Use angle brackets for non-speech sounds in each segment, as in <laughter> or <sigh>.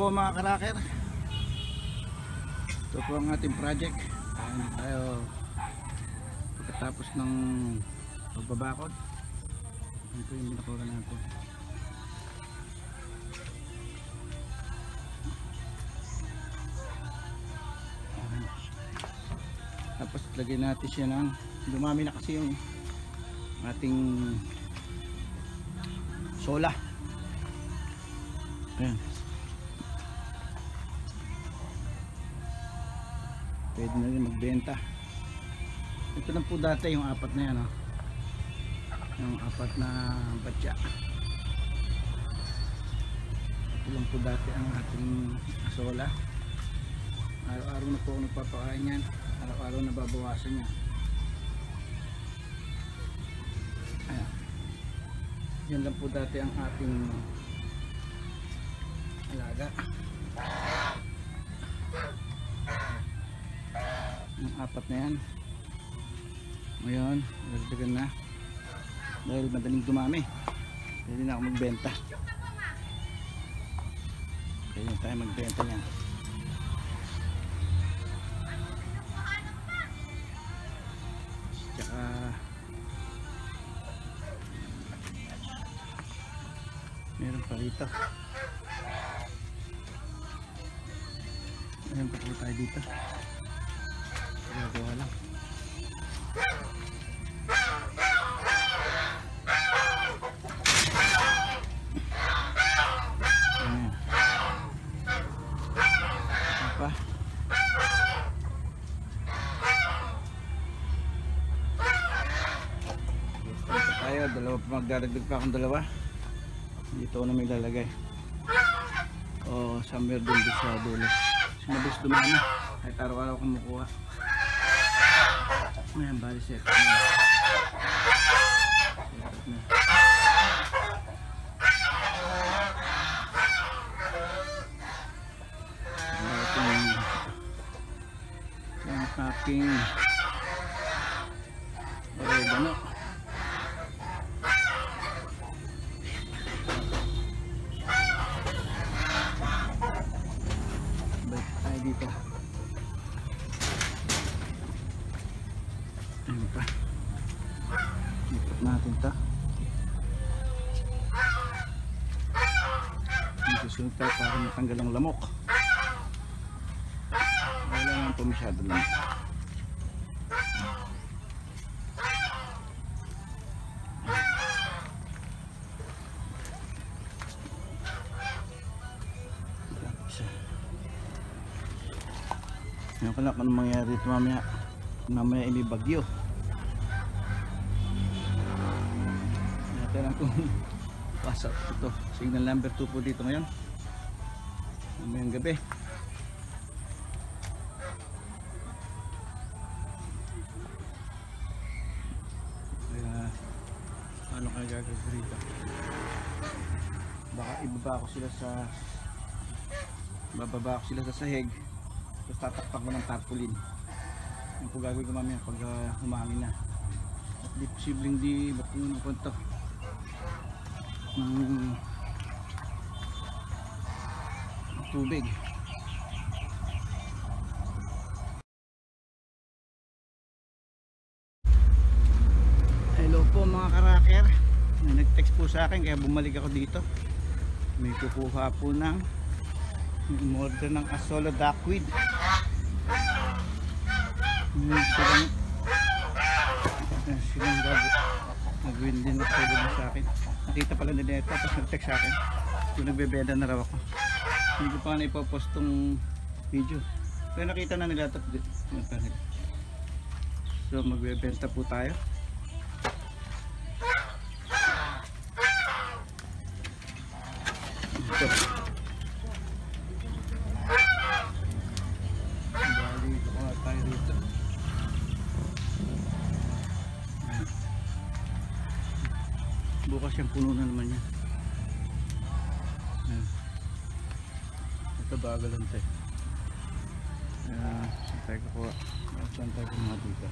Po mga karaker. Ito po ang ating project. Ayan tayo Pagkatapos ng Pagbabakod. Ito yung binakura natin lagyan natin siya ng Dumami na kasi yung Ating Sola. Ayan. Pwede na rin magbenta. Ito lang po dati yung apat na yan oh. yung apat na batya. Ito lang po dati ang ating asola araw-araw na po ako nagpapakain yan araw-araw na babawasan yan. Ayan. Yan lang po dati ang ating alaga. Yung apat na yan. Ngayon nagdagan na. Dahil madaling dumami pwede na ako magbenta. Pwede na tayo magbenta yan meron pa rito meron pa po tayo dito Gagawa lang. Tayo, dalawa pa magdadagdag pa akong dalawa. Dito ko na may lalagay. O somewhere dun doon sa dulo. Kasi mabilis dumami. Kahit araw-araw kumukuha. Ayan, bali set. Set na. Ang aking oregano. Pa. Ikot natin to. Dito sunod tayo para matanggal ang lamok. Wala naman po masyado lang. Ngayon ko lang kung anong mangyari dito mamaya. Mamaya ini lang kung <laughs> pasok ito. Signal number 2 po dito ngayon. Mamayang gabi. Ano kaya gagawin rito? Baka ibaba ko sila sa bababa ko sila sa sahig tapos tatakpak ko ng tarpaulin yung po gagawin ko mamaya pag uh, humangin na di posibleng di ba't yung napunta ng ng tubig. Hello po mga karaker. May nag-text po sa akin kaya bumalik ako dito. May kukuha po ng order ng Asolo Duckweed may nagwin din na pwede na sa akin. Nakita pala nila ito tapos nag-text sa akin. Yung nagbebeda na raw ako. Hindi ko pa na ipopost tong video. Pero nakita na nila ito. So magbebenta po tayo Bukas yung puno na naman yan. Ayan. Ito bagal lang tayo. Uh, saan tayo kukuha? Saan tayo kumuha dito?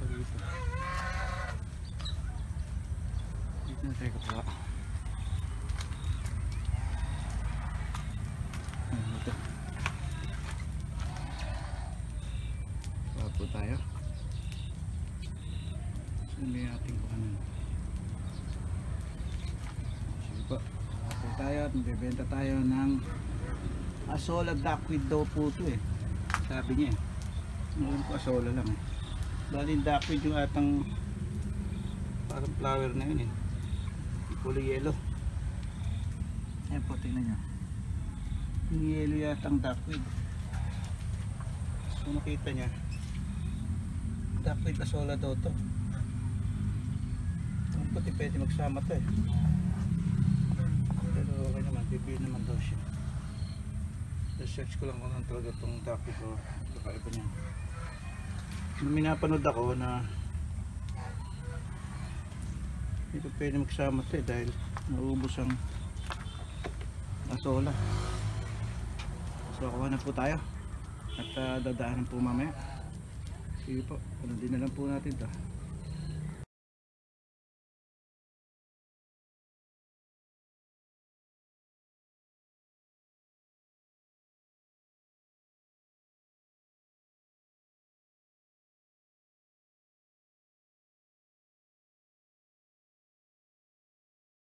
Dito? Dito na tayo kukuha. Ano ito? Ba yung ating kuhanan? Sige po. Okay tayo at magbebenta tayo ng asola duckweed daw po ito eh. Sabi niya eh. Ngayon po asola lang eh. Bali duckweed yung atang parang flower na yun eh. Kulay yellow. Ayan po, tingnan nyo. Yung yellow yatang duckweed. So makita niya. Duckweed asola daw to. Puti pwede magsama to eh. Pero okay naman, bibili naman daw siya. Na-search ko lang kung ano talaga itong topic ko. Kakaiba niya. Nung minapanood ako na ito pwede magsama ito eh dahil naubos ang asola. So kuha na po tayo at uh, dadaanan po mamaya. Sige po, ano din na lang po natin to.